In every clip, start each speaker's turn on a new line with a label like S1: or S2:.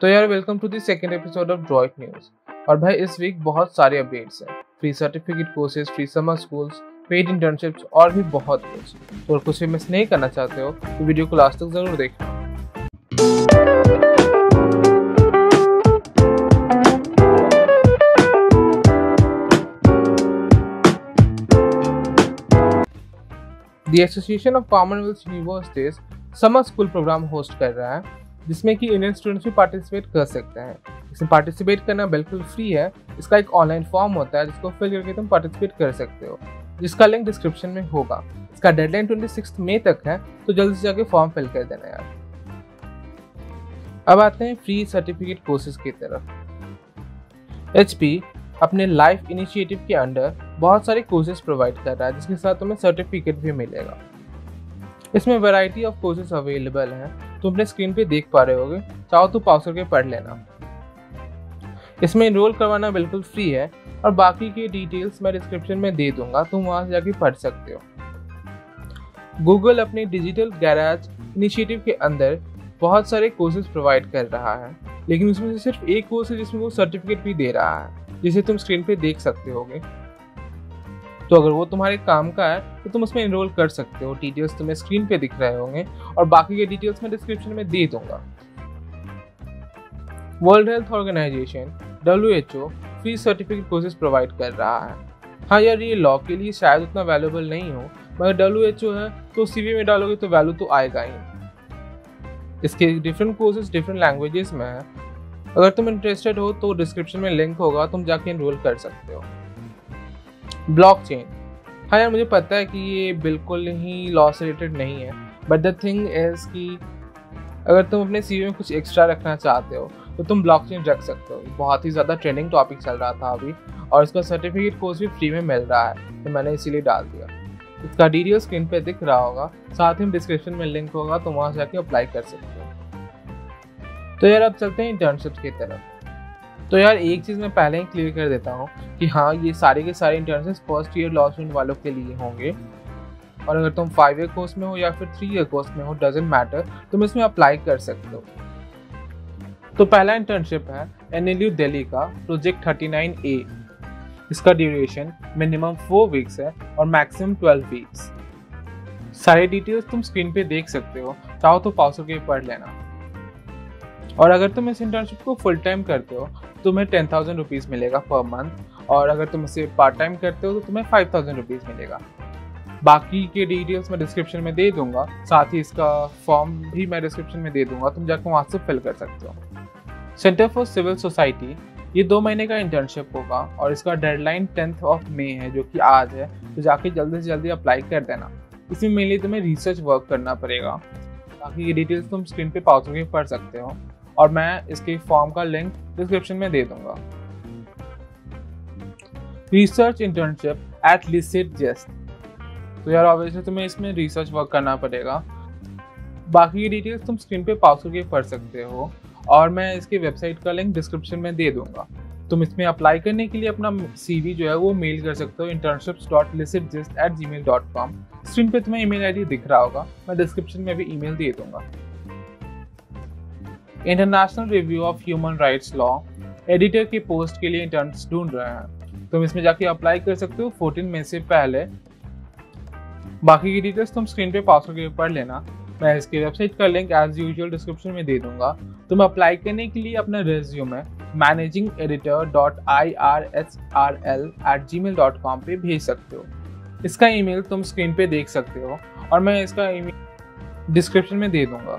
S1: तो यार welcome to the second episode of Droit news और भाई, इस वीक बहुत सारे अपडेट्स हैं. Free certificate courses free summer schools paid internships और भी बहुत कुछ. तो अगर कुछ भी मिस नहीं करना चाहते हो तो वीडियो को लास्ट तक ज़रूर देखना. The association of Commonwealth universities summer school programme host कर रहा है जिसमें कि इंडियन स्टूडेंट्स भी पार्टिसिपेट कर सकते हैं। इसमें पार्टिसिपेट करना बिल्कुल फ्री है, इसका एक ऑनलाइन फॉर्म होता है जिसको फिल करके तुम पार्टिसिपेट कर सकते हो। जिसका लिंक डिस्क्रिप्शन में होगा। इसका डेडलाइन ट्वेंटी सिक्स मई तक है तो जल्दी से जाके फॉर्म फिल कर देना यार। अब आते हैं फ्री सर्टिफिकेट कोर्सेज की तरफ़। एचपी अपने लाइफ इनिशिएटिव के अंडर बहुत सारे कोर्सेज प्रोवाइड कर रहा है, जिसके साथ तुम्हें सर्टिफिकेट भी मिलेगा। इसमें वैरायटी ऑफ़ कोर्सेज अवेलेबल हैं। तुम अपने स्क्रीन पे देख पा रहे होगे। चाहो तो पास करके पढ़ लेना। इसमें इनरोल करवाना बिल्कुल फ्री है और बाकी की डिटेल्स मैं डिस्क्रिप्शन में दे दूँगा। तुम वहाँ से जाके पढ़ सकते हो। गूगल अपने डिजिटल गैराज इनिशिएटिव के अंदर बहुत सारे कोर्सेज प्रोवाइड कर रहा है। लेकिन उसमें से सिर्फ़ एक कोर्स है जिसमें वो सर्टिफिकेट भी दे रहा है, जिसे तुम स्क्रीन पे देख सकते होगे। तो अगर वो तुम्हारे काम का है तो तुम उसमें इनरोल कर सकते हो। डिटेल्स तुम्हें स्क्रीन पे दिख रहे होंगे और बाकी के डिटेल्स मैं डिस्क्रिप्शन में दे दूँगा। World Health Organization W H O free certificate courses provide कर रहा है। हाँ यार, ये लॉ के लिए शायद उतना वैल्यूबल नहीं हो, मगर डब्ल्यू एच ओ है तो सीवी में डालोगे तो वैल्यू तो आएगा ही। इसके डिफरेंट कोर्सेज डिफरेंट लैंग्वेजेस में है। अगर तुम इंटरेस्टेड हो तो डिस्क्रिप्शन में लिंक होगा, तुम जाके इनरोल कर सकते हो। ब्लॉकचेन हाँ यार, मुझे पता है कि ये बिल्कुल ही लॉ से रिलेटेड नहीं है बट द थिंग इज़ कि अगर तुम अपने सी में कुछ एक्स्ट्रा रखना चाहते हो तो तुम ब्लॉकचेन रख सकते हो। बहुत ही ज़्यादा ट्रेंडिंग टॉपिक चल रहा था अभी, और इसका सर्टिफिकेट कोर्स भी फ्री में मिल रहा है तो मैंने इसीलिए डाल दिया। इसका डिटेल स्क्रीन पे दिख रहा होगा, साथ ही डिस्क्रिप्शन में लिंक होगा तो वहाँ जाके अप्लाई कर सकते हो। तो यार, अब चलते हैं इंटर्नशिप की तरफ़। तो यार, एक चीज़ मैं पहले ही क्लियर कर देता हूँ कि हाँ ये सारे के सारे internship first year law student वालों के लिए होंगे। और अगर तुम फाइव ईयर कोर्स में हो या फिर थ्री ईयर कोर्स में हो डजेंट मैटर तुम इसमें अप्लाई कर सकते हो। तो पहला इंटर्नशिप है एन एल दिल्ली का प्रोजेक्ट थर्टी नाइन ए इसका ड्यूरेशन मिनिमम फोर वीक्स है और मैक्सिमम ट्वेल्व वीक्स सारे डिटेल्स तुम स्क्रीन पे देख सकते हो। चाहो तो पास के पढ़ लेना। और अगर तुम इस इंटर्नशिप को फुल टाइम करते हो तो तुम्हें टेन थाउज़ेंड रुपीज़ मिलेगा पर मंथ और अगर तुम इसे पार्ट टाइम करते हो तो तुम्हें फाइव थाउज़ेंड रुपीज़ मिलेगा। बाकी के डिटेल्स मैं डिस्क्रिप्शन में दे दूँगा, साथ ही इसका फॉर्म भी मैं डिस्क्रिप्शन में दे दूँगा, तुम जाकर वहाँ से फिल कर सकते हो। सेंटर फॉर सिविल सोसाइटी ये दो महीने का इंटर्नशिप होगा और इसका डेडलाइन टेंथ ऑफ़ मे है, जो कि आज है तो जाके जल्दी से जल्दी अप्लाई कर देना। इसमें मेनली तुम्हें रिसर्च वर्क करना पड़ेगा। बाकी ये डिटेल्स तुम स्क्रीन पे पास करके पढ़ सकते हो। और मैं इसके फॉर्म का लिंक डिस्क्रिप्शन में दे दूँगा। Research internship at least just तो यार ऑब्वियसली तुम्हें इसमें रिसर्च वर्क करना पड़ेगा। बाकी की डिटेल्स तुम स्क्रीन पे पास करके पढ़ सकते हो। और मैं इसकी वेबसाइट का लिंक डिस्क्रिप्शन में दे दूँगा। तुम इसमें अप्लाई करने के लिए अपना सीवी जो है वो मेल कर सकते हो internships dot लिसिट just at G mail dot com screen पर तुम्हें ईमेल आईडी दिख रहा होगा। मैं डिस्क्रिप्शन में भी ईमेल दे दूँगा। International Review of Human Rights Law editor की पोस्ट के लिए इंटर्न्स ढूंढ रहे हैं। तुम इसमें जाके अप्लाई कर सकते हो 14 मई से पहले। बाकी की डिटेल्स तुम स्क्रीन पे पास करके पढ़ लेना। मैं इसकी वेबसाइट का लिंक एज यूजुअल डिस्क्रिप्शन में दे दूँगा। तुम अप्लाई करने के लिए अपना resume managing editor dot I R H R L at G mail dot com पर भेज सकते हो। इसका ईमेल तुम स्क्रीन पे देख सकते हो। और मैं इसका ईमेल डिस्क्रिप्शन में दे दूँगा।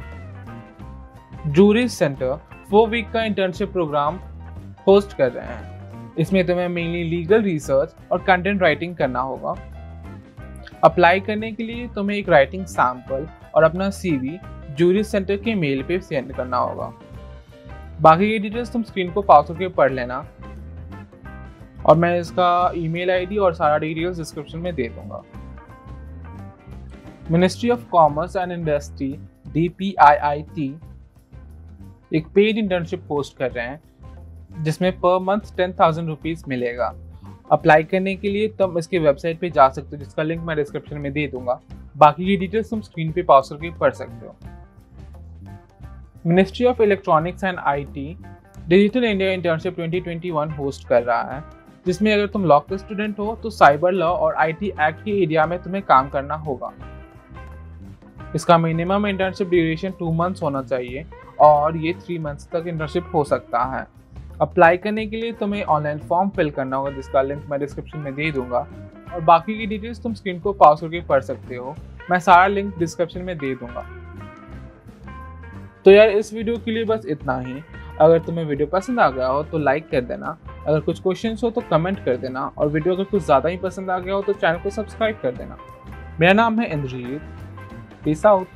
S1: जूरिस सेंटर फोर वीक का इंटर्नशिप प्रोग्राम होस्ट कर रहे हैं। इसमें तुम्हें मेनली लीगल रिसर्च और कंटेंट राइटिंग करना होगा। अप्लाई करने के लिए तुम्हें एक राइटिंग सैंपल और अपना सीवी जूरिस सेंटर के मेल पे सेंड करना होगा। बाकी की डिटेल्स तुम स्क्रीन को पास होकर पढ़ लेना। और मैं इसका ईमेल आईडी और सारा डिटेल्स डिस्क्रिप्शन में दे दूँगा। Ministry of commerce and industry D P I I T एक पेड इंटर्नशिप पोस्ट कर रहे हैं, जिसमें per month ten thousand rupees मिलेगा। अप्लाई करने के लिए तुम इसके वेबसाइट पे जा सकते हो, जिसका लिंक मैं डिस्क्रिप्शन में दे दूँगा। बाकी की डिटेल्स तुम स्क्रीन पे पास करके पढ़ सकते हो। Ministry of electronics and IT digital India internship 2021 host कर रहा है, जिसमें अगर तुम लॉ के स्टूडेंट हो तो साइबर लॉ और आईटी एक्ट के एरिया में तुम्हें काम करना होगा। इसका minimum internship duration two months होना चाहिए। और ये थ्री मंथ्स तक इंटर्नशिप हो सकता है। अप्लाई करने के लिए तुम्हें ऑनलाइन फॉर्म फिल करना होगा, जिसका लिंक मैं डिस्क्रिप्शन में दे दूँगा। और बाकी की डिटेल्स तुम स्क्रीन को पास करके पढ़ सकते हो। मैं सारा लिंक डिस्क्रिप्शन में दे दूँगा। तो यार, इस वीडियो के लिए बस इतना ही। अगर तुम्हें वीडियो पसंद आ गया हो तो लाइक कर देना। अगर कुछ क्वेश्चन हो तो कमेंट कर देना। और वीडियो अगर कुछ ज़्यादा ही पसंद आ गया हो तो चैनल को सब्सक्राइब कर देना। मेरा नाम है इंद्रजीत। Peace out